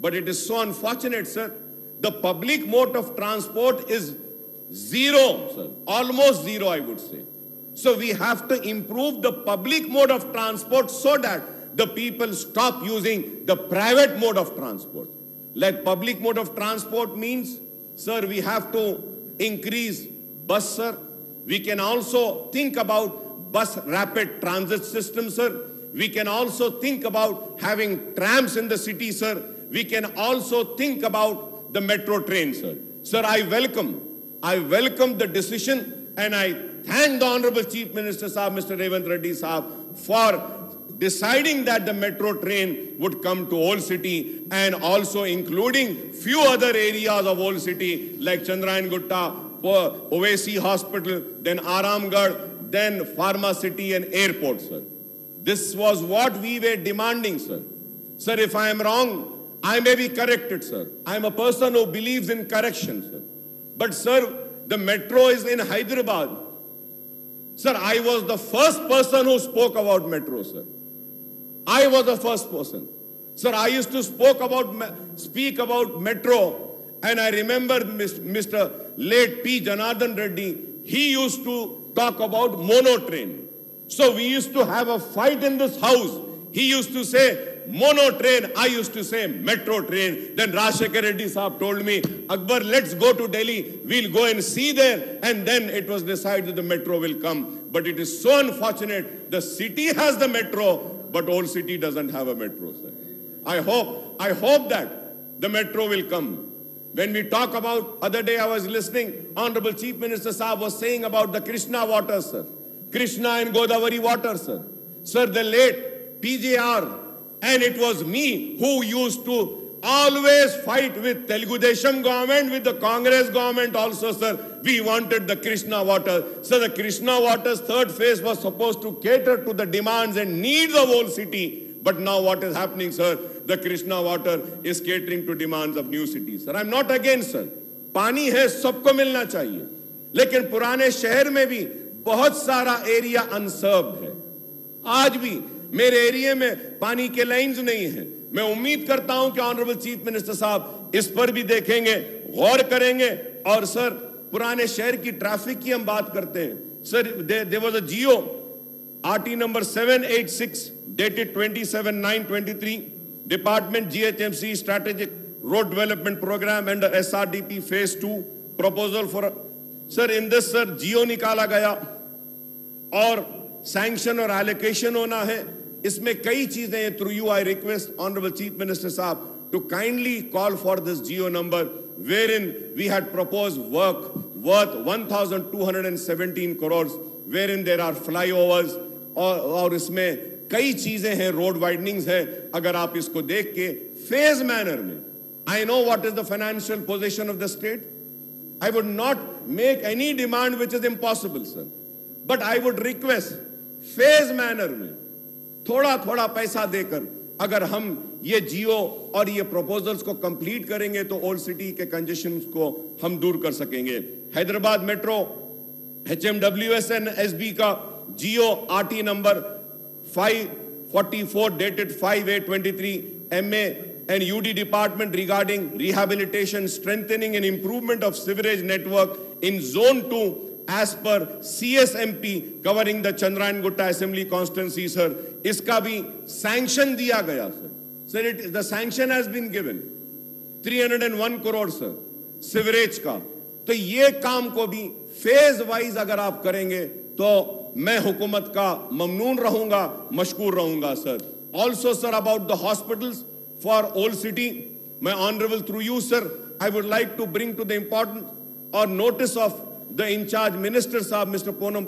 But it is so unfortunate, sir. The public mode of transport is zero, sir. Almost zero, I would say. So we have to improve the public mode of transport so that the people stop using the private mode of transport. Like public mode of transport means, sir, we have to increase bus, sir. We can also think about bus rapid transit system, sir we can also think about having trams in the city, sir. We can also think about the metro train, sir. Sir, I welcome, I welcome the decision and I thank the Honorable Chief Minister sir, Mr. Revant Reddy sir, for deciding that the metro train would come to Old City and also including few other areas of Old City like Chandrayan Gutta, OAC Hospital, then Aramgarh, then Pharma City and airports, sir. This was what we were demanding, sir. Sir, if I am wrong, I may be corrected, sir. I am a person who believes in correction, sir. But, sir, the metro is in Hyderabad. Sir, I was the first person who spoke about metro, sir. I was the first person. Sir, I used to spoke about, speak about metro, and I remember Mr. late P. Janardhan Reddy, he used to talk about mono train. So we used to have a fight in this house. He used to say mono train. I used to say metro train. Then Rashekar Reddy Saab told me, Akbar, let's go to Delhi. We'll go and see there. And then it was decided that the metro will come. But it is so unfortunate. The city has the metro, but old city doesn't have a metro. Sir. I hope, I hope that the metro will come. When we talk about, other day I was listening, Honorable Chief Minister Saab was saying about the Krishna waters, sir. Krishna and Godavari water, sir. Sir, the late PJR, and it was me who used to always fight with Telugu Desam government, with the Congress government also, sir. We wanted the Krishna water. So the Krishna water's third phase was supposed to cater to the demands and needs of whole city. But now what is happening, sir? The Krishna water is catering to demands of new cities. Sir, I'm not against, sir. पानी है सबको मिलना चाहिए लेकिन पुराने शहर में भी بہت سارا ایریا انسرب ہے آج بھی میرے ایریا میں پانی کے لائنز نہیں ہیں میں امید کرتا ہوں کہ چیف منسٹر صاحب اس پر بھی دیکھیں گے غور کریں گے اور سر پرانے شہر کی ٹریفک کی ہم بات کرتے ہیں sir was a Jio R T number seven eight six dated twenty seven nine twenty three department G H M C strategic road development programme S R D P phase two proposal for sir in this sir Jio نکالا گیا اور sanction اور ایلیکیشن ہونا ہے اس میں کئی چیزیں through you I request honourable chief minister صاحب to kindly call hundred and seventy crore where in there are flyovers اور اس میں کئی چیزیں ہیں روڈ وائڈنگز ہے اگر آپ اس کو دیکھ کے فیز مینر میں I know what is the financial position of the state I would not make any demand which is impossible sir but I would request phase manner میں تھوڑا تھوڑا پیسہ دے کر اگر ہم یہ جیو اور یہ پروپوزلز کو کمپلیٹ کریں گے تو اولڈ سٹی کے کنجیشن کو ہم دور کر سکیں گے Hyderabad metro H M W S S N B کا Jio R T number five forty four dated five a twenty three M A and U D department regarding rehabilitation strengthening and improvement of sewerage network zone two as per C S M P covering the Chandrayan Gatta assembly constituency sir اس کا بھی sanction دیا گیا sanction three hundred crore sir sewerage کا تو یہ کام کو بھی فیز وائز اگر آپ کریں گے تو میں حکومت کا ممنون رہوں گا مشکور رہوں گا sir also sir about the hospital for old city میں امپورٹنٹ اور notice of the incharge minister صاحب مسٹر پونم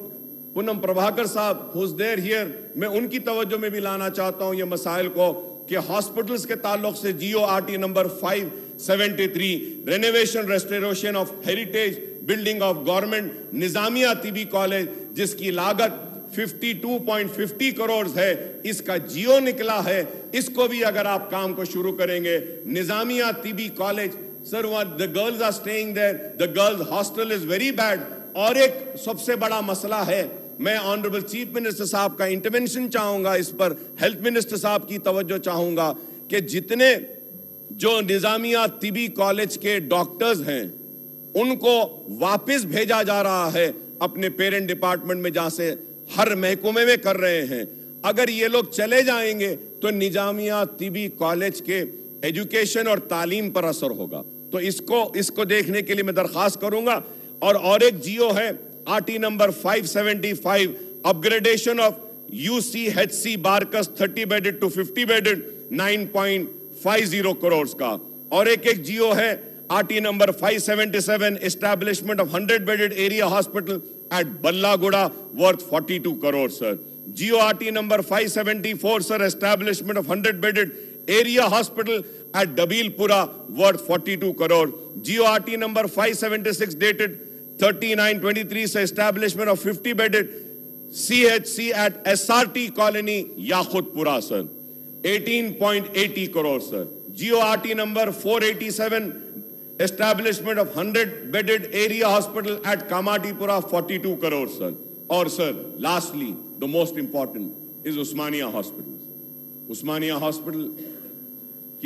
پونم پربھاکر صاحب who's there here میں ان کی توجہ میں بھی لانا چاہتا ہوں یہ مسائل کو کہ ہاسپٹلز کے تعلق سے Jio R T number 573 renovation restoration of heritage building of government Nizamia تی بی کالیج جس کی لاغت 52.50 کروڑز ہے اس کا جیو نکلا ہے اس کو بھی اگر آپ کام کو شروع کریں گے نظامیہ تی be college sir what the girls are the girls hostel ایک سب سے بڑا مسئلہ ہے میں آنریبل چیف منسٹر صاحب کا انٹرونشن چاہوں گا اس پر ہیلتھ منسٹر صاحب کی توجہ چاہوں گا کہ جتنے جو نظامیہ طبی کالج کے ڈاکٹرز ہیں ان کو واپس بھیجا جا رہا ہے اپنے پیرنٹ ڈپارٹمنٹ میں جہاں سے ہر محکمے میں کر رہے ہیں اگر یہ لوگ چلے جائیں گے تو نظامیہ طبی کالج کے ایجوکیشن اور تعلیم پر اثر ہوگا تو اس کو اس کو دیکھنے کے لیے میں درخواست کروں گا اور اور ایک جیو ہے R T number 575 upgradation of U C H C Barkas 30 bedded to 50 bedded 9.50 crores کا اور ایک ایک جیو ہے R T number 577 establishment of 100 bedded area hospital at بلا گوڑا worth 42 crore sir Jio R T number 574 sir establishment of 100 bedded Area Hospital at Dabilpura worth 42 crore. GORT number 576 dated 3923 establishment of 50 bedded CHC at SRT Colony Yakutpura sir. 18.80 crore sir. GORT number 487 establishment of 100 bedded area hospital at Kamatipura 42 crore sir. Or sir, lastly, the most important is Usmania Hospitals. Usmania Hospital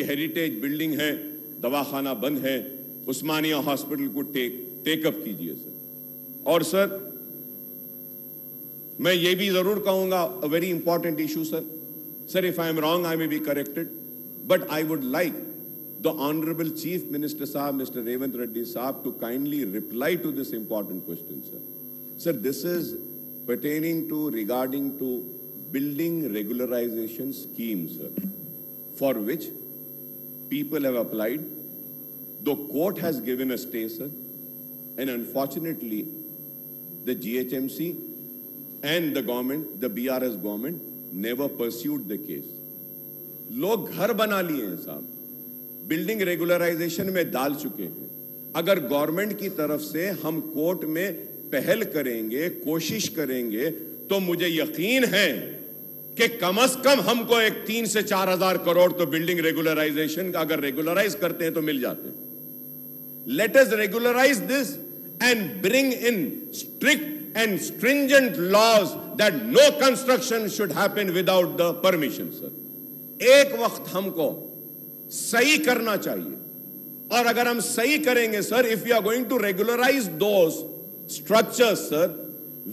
heritage building ہے دباخانہ بند ہے عثمانیہ hospital کو ٹیک ٹیک اپ کیجئے سر اور سر میں یہ بھی ضرور کہوں گا very important issue sir sir if I I am wrong may be corrected but I would like the honourable chief minister صاحب مسٹر ریونت ریڈی صاحب to kindly reply to this important کو sir this is pertaining to regarding to building regularisation scheme sir for which people have applied though court has given a stay sir and unfortunately the G H M C and the government the B R S government never pursued the case لوگ گھر بنا لیے ہیں صاحب building regularisation میں ڈال چکے ہیں اگر گورمنٹ کی طرف سے ہم کوٹ میں پہل کریں گے کوشش کریں گے تو مجھے یقین ہے کہ کم از کم ہم کو ایک تین سے چار ہزار کروڑ تو بلڈنگ ریگولرائزیشن کا اگر ریگولرائز کرتے ہیں تو مل جاتے ہیں let regularise this and and bring in laws laws no construction should happen without the permission sir ایک وقت ہم کو صحیح کرنا چاہیے اور اگر ہم صحیح کریں گے sir if you are going to regularise those structure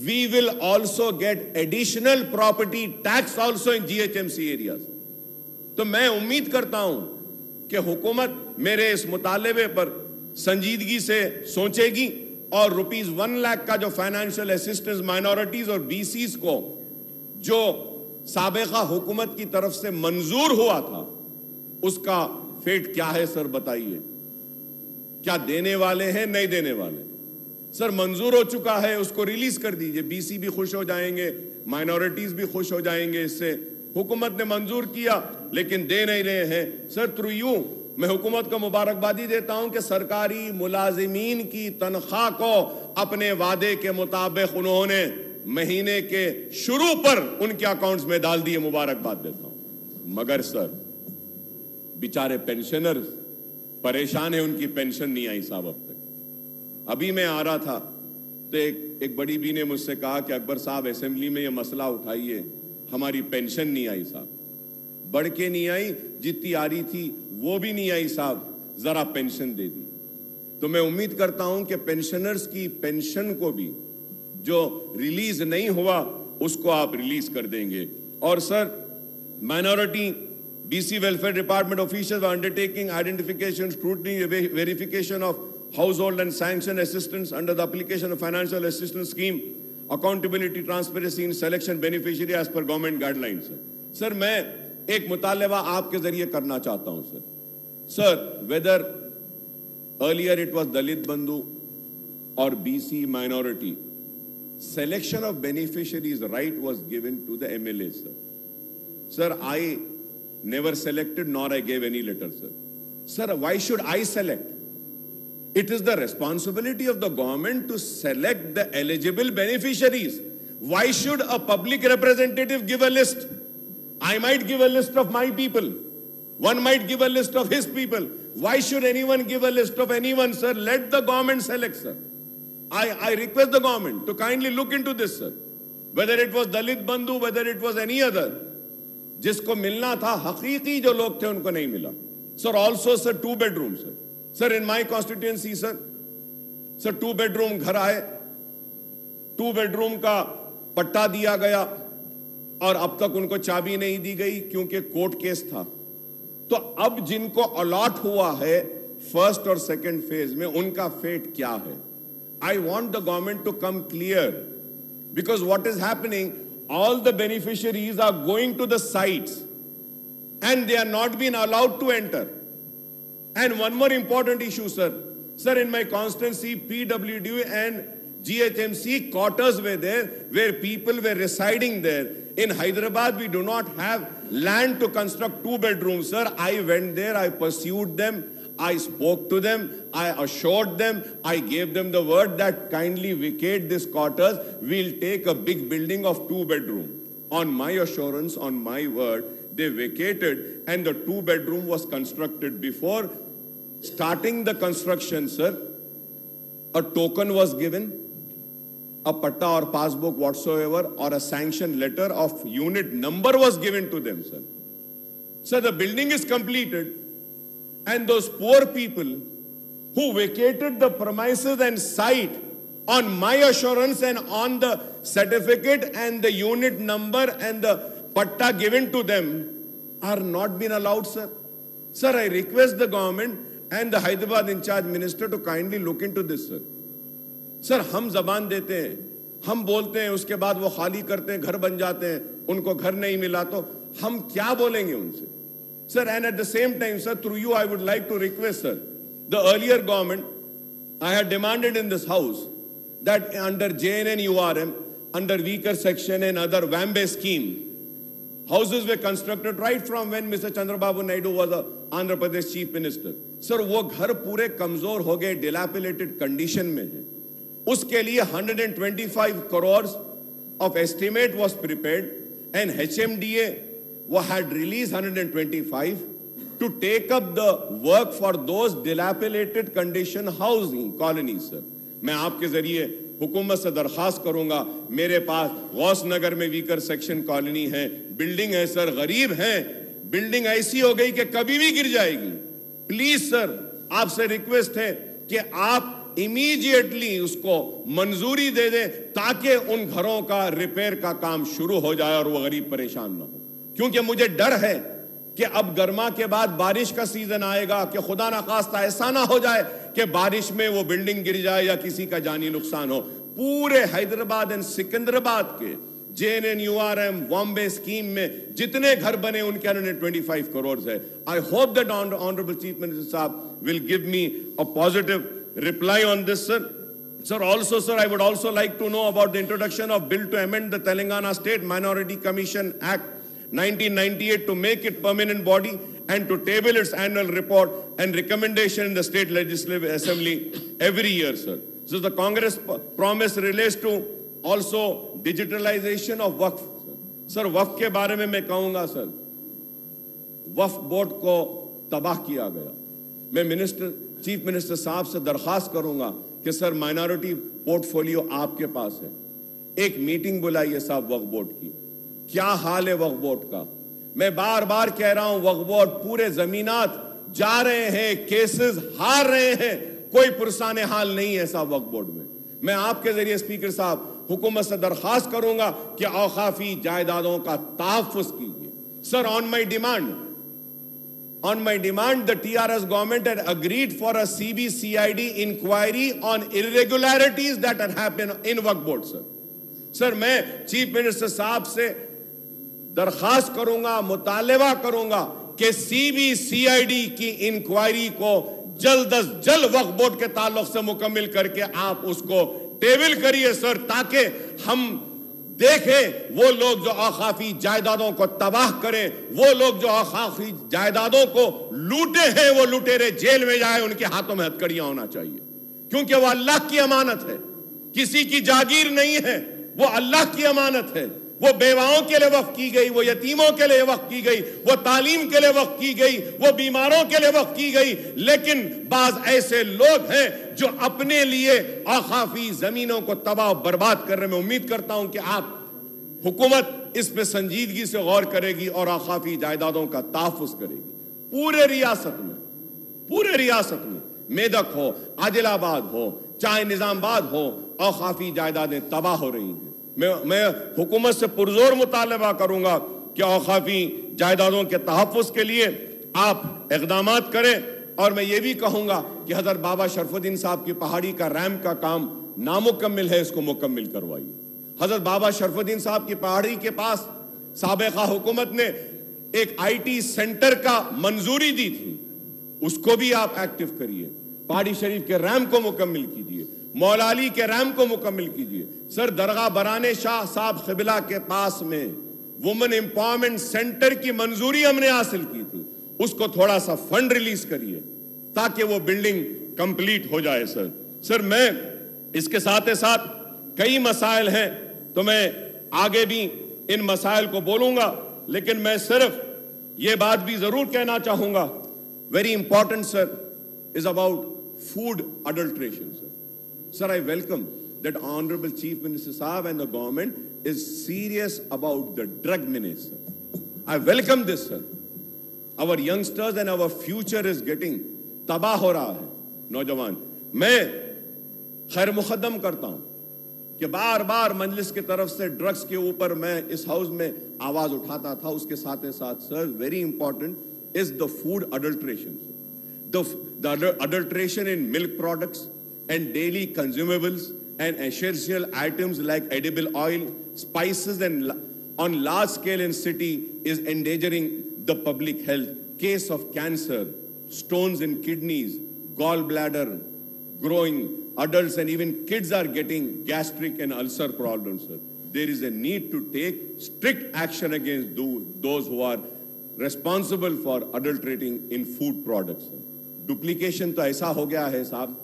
we will also get additional property tax also in G H M C area تو میں امید کرتا ہوں کہ حکومت میرے اس مطالبے پر سنجیدگی سے سوچے گی اور روپیز ون لاکھ کا جو فائنینشل اسسٹنس مائنورٹیز اور بی سیز کو جو سابقہ حکومت کی طرف سے منظور ہوا تھا اس کا فیٹ کیا ہے سر بتائیے کیا دینے والے ہیں نہیں دینے والے سر منظور ہو چکا ہے اس کو ریلیز کر دیجئے بی سی بھی خوش ہو جائیں گے مائنورٹیز بھی خوش ہو جائیں گے اس سے حکومت نے منظور کیا لیکن دے نہیں رہے ہیں سر تھرو یو میں حکومت کو مبارکبادی دیتا ہوں کہ سرکاری ملازمین کی تنخواہ کو اپنے وعدے کے مطابق انہوں نے مہینے کے شروع پر ان کے اکاؤنٹس میں ڈال دیے مبارکباد دیتا ہوں مگر سر بیچارے پینشنر پریشان ہیں ان کی پینشن نہیں آئی صاحب سب ابھی میں آ رہا تھا تو ایک بڑی بی نے مجھ سے کہا کہ اکبر صاحب اسمبلی میں یہ مسئلہ اٹھائیے ہماری پینشن نہیں آئی صاحب بڑھ کے نہیں آئی جتنی آ رہی تھی وہ بھی نہیں آئی صاحب ذرا پینشن دے دی تو میں امید کرتا ہوں کہ پینشنرز کی پینشن کو بھی جو ریلیز نہیں ہوا اس کو آپ ریلیز کر دیں گے اور sir minority B C welfare department identification verification of household and sanction assistance under the application of financial assistance scheme, accountability, transparency in selection beneficiary as per government guidelines. Sir, میں ایک مطالبہ آپ کے ذریعے کرنا چاہتا ہوں sir sir whether earlier it was Dalit Bandhu اور B C minority selection of beneficiaries right was given to the sir I never selected nor I gave letter sir sir why should I select It is the responsibility of the government to select the eligible beneficiaries. Why should a public representative give a list? I might give a list of my people. One might give a list of his people. Why should anyone give a list of anyone, sir? Let the government select, sir. I, I request the government to kindly look into this, sir. Whether it was Dalit Bandhu, whether it was any other. Jisko मिलना था हकीकी जो लोग थे उनको नहीं मिला Sir, also sir, two bedrooms, sir. Sir in my constituency sir sir two bed room گھر آئے ٹو بیڈ روم کا پٹا دیا گیا اور اب تک ان کو چابی نہیں دی گئی کیونکہ کورٹ کیس تھا تو اب جن کو الاٹ ہوا ہے فرسٹ اور سیکنڈ فیز میں ان کا فیٹ کیا ہے I want the government to come clear because what is happening all the beneficiaries are going to the sites and they are not been allowed to enter And one more important issue, sir. Sir, in my constituency, PWD and GHMC quarters were there where people were residing there. In Hyderabad, we do not have land to construct two bedrooms, sir. I went there, I pursued them, I spoke to them, I assured them, I gave them the word that kindly vacate this quarters. We'll take a big building of two bedroom. On my assurance, on my word, they vacated and the two bedroom was constructed before starting the construction, sir. A token was given, a patta or passbook whatsoever or a sanction letter of unit number was given to them, sir. Sir, the building is completed and those poor people who vacated the premises and site on my assurance and on the certificate and the unit number and the patta given to them are not been allowed, sir. Sir, I request the government and the Hyderabad in charge minister to kindly look into this, sir. Sir, ہم زبان دیتے ہیں ہم بولتے ہیں اس کے بعد وہ خالی کرتے ہیں گھر بن جاتے ہیں ان کو گھر نہیں ملا تو ہم کیا بولیں گے ان سے sir and at the same time sir through you I would like to request sir the earlier government I had demanded in this house that under J N N U R M under weaker section and other ویمبے scheme was sir sir وہ وہ گھر پورے کمزور ہو گئے condition condition میں اس کے لیے and of estimate M D A had release to take up the work for those میں آپ کے ذریعے حکومت سے درخواست کروں گا میرے پاس غوث نگر میں ویکر سیکشن کالونی ہے بلڈنگ ہے سر غریب ہیں بلڈنگ ایسی ہو گئی کہ کبھی بھی گر جائے گی پلیز سر آپ سے ریکویسٹ ہے کہ آپ امیجیٹلی اس کو منظوری دے دیں تاکہ ان گھروں کا ریپیئر کا کام شروع ہو جائے اور وہ غریب پریشان نہ ہو کیونکہ مجھے ڈر ہے کہ اب گرما کے بعد بارش کا سیزن آئے گا کہ خدا نخواستہ ایسا نہ ہو جائے کہ بارش میں وہ بلڈنگ گر جائے یا کسی کا جانی نقصان ہو پورے حیدرباد اور سکندرباد کے J N N U R M وامبے scheme میں جتنے گھر بنے ان کے انہوں نے ٹوئنٹی فائیو کروڑز ہے I hope that honourable chief minister صاحب will give me a positive reply on this sir sir also sir I would also like to know about the introduction of bill to amend the Telangana state minority commission act nineteen ninety eight to make it permanent body تباہ کیا گیا میں درخواست کروں گا کہ سر minority port follow آپ کے پاس ہے ایک میٹنگ بلائی ہے کیا حال ہے وقف بورڈ کا میں بار بار کہہ رہا ہوں وق اور پورے زمینات جا رہے ہیں کیسز ہار رہے ہیں کوئی پرسان حال نہیں ہے وقت بورڈ میں میں آپ کے ذریعے صاحب حکومت سے درخواست کروں گا کہ اوقافی جائیدادوں کا تحفظ کیجیے sir on my demand on my demand the T R S government agreed for inquiry on happen in وقت بورڈ سر میں چیف منسٹر صاحب سے درخواست کروں گا مطالبہ کروں گا کہ C B C I D کی انکوائری کو جلد از جلد وقت بورڈ کے تعلق سے مکمل کر کے آپ اس کو ٹیبل کریے سر تاکہ ہم دیکھیں وہ لوگ جو آخافی جائدادوں کو تباہ کریں وہ لوگ جو آخافی جائیدادوں کو لوٹے ہیں وہ لوٹے رہے جیل میں جائے ان کے ہاتھوں میں ہتکڑیاں ہونا چاہیے کیونکہ وہ اللہ کی امانت ہے کسی کی جاگیر نہیں ہے وہ اللہ کی امانت ہے وہ بیواؤں کے لیے وقت کی گئی وہ یتیموں کے لیے وقت کی گئی وہ تعلیم کے لیے وقت کی گئی وہ بیماروں کے لیے وقت کی گئی لیکن بعض ایسے لوگ ہیں جو اپنے لیے آخافی زمینوں کو تباہ و برباد کرنے میں امید کرتا ہوں کہ آپ حکومت اس پہ سنجیدگی سے غور کرے گی اور آخافی جائیدادوں کا تحفظ کرے گی پورے ریاست میں پورے ریاست میں میدک ہو عادل آباد ہو چاہے نظام آباد ہو اوقافی جائیدادیں تباہ ہو رہی ہیں میں حکومت سے پرزور مطالبہ کروں گا کہ اوقافی جائیدادوں کے تحفظ کے لیے آپ اقدامات کریں اور میں یہ بھی کہوں گا کہ حضرت بابا شرف الدین صاحب کی پہاڑی کا ریم کا کام نامکمل ہے اس کو مکمل کروائیے حضرت بابا شرف الدین صاحب کی پہاڑی کے پاس سابقہ حکومت نے ایک آئی ٹی سینٹر کا منظوری دی تھی اس کو بھی آپ ایکٹیو کریے پہاڑی شریف کے ریم کو مکمل کیجیے مولا علی کے رحم کو مکمل کیجیے سر درگاہ برانے شاہ صاحب کے پاس میں وومن امپاورمنٹ سینٹر کی منظوری ہم نے حاصل کی تھی اس کو تھوڑا سا فنڈ ریلیز کریے تاکہ وہ بلڈنگ کمپلیٹ ہو جائے سر سر میں اس کے ساتھ ساتھ کئی مسائل ہیں تو میں آگے بھی ان مسائل کو بولوں گا لیکن میں صرف یہ بات بھی ضرور کہنا چاہوں گا very important sir is about food adulteration sir chief minister government serious about them this sir اوگسٹر فیوچر میں خیر مقدم کرتا ہوں کہ بار بار مجلس کی طرف سے ڈرگز کے اوپر میں اس ہاؤس میں آواز اٹھاتا تھا اس کے ساتھ ساتھ sir very important is the food adulteration adulteration in milk products and daily consumables and essential items like edible oil, spices and on large scale in city is endangering the public health. Case of cancer, stones in kidneys, gallbladder, growing adults and even kids are getting gastric and ulcer problems. Sir. There is a need to take strict action against those who are responsible for adulterating in food products. Sir. Duplication to aisa ho gaya hai, साहब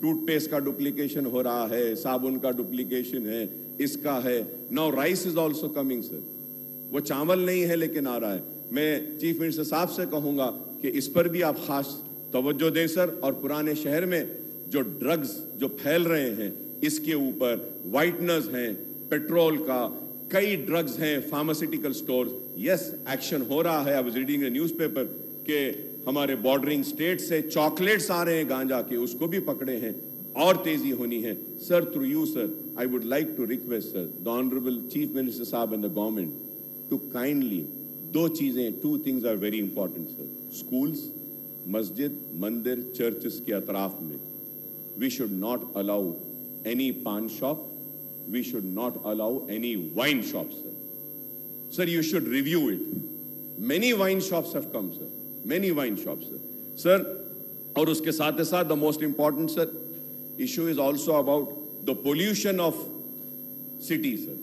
ٹوٹ پیس کا duplication ہو رہا ہے سابون کا duplication ہے اس کا ہے نو rice is also coming sir وہ چاول نہیں ہے لیکن آ رہا ہے میں چیف منسٹر صاحب سے کہوں گا کہ اس پر بھی آپ خاص توجہ دیں سر اور پرانے شہر میں جو ڈرگز جو پھیل رہے ہیں اس کے اوپر وائٹنرز ہیں پیٹرول کا کئی ڈرگز ہیں فارماسیٹیکل سٹورز یس ایکشن ہو رہا ہے I was reading a newspaper کہ ہمارے بارڈرنگ سٹیٹ سے چاکلیٹس آ رہے ہیں گانجا کے اس کو بھی پکڑے ہیں اور تیزی ہونی ہے sir through you sir I would like to request sir the honourable chief minister صاحب and the government to kindly دو چیزیں two things are very important sir schools مسجد مندر چرچز کے اطراف میں we should not allow any paan shop we should not allow any wine shop sir sir you should review it many wine shops have come sir many wine shops sir اور اس کے ساتھ ساتھ the most important sir issue is also about the pollution of city sir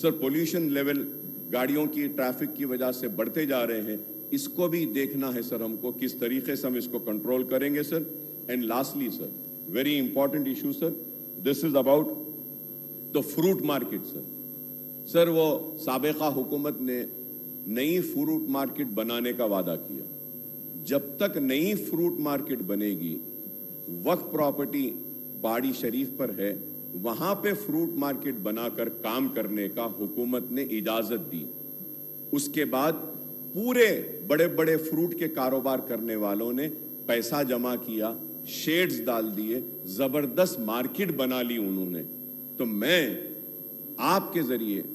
sir pollution level گاڑیوں کی traffic کی وجہ سے بڑھتے جا رہے ہیں اس کو بھی دیکھنا ہے سر ہم کو کس طریقے سے ہم اس کو کنٹرول کریں گے sir and lastly sir very important issue sir this is about the fruit market sir sir وہ سابقہ حکومت نے نئی فروٹ مارکیٹ بنانے کا وعدہ کیا جب تک نئی فروٹ مارکیٹ بنے گی وقت پراپرٹی باڑی شریف پر ہے وہاں پہ فروٹ مارکیٹ بنا کر کام کرنے کا حکومت نے اجازت دی اس کے بعد پورے بڑے بڑے فروٹ کے کاروبار کرنے والوں نے پیسہ جمع کیا شیڈز ڈال دیے زبردست مارکیٹ بنا لی انہوں نے تو میں آپ کے ذریعے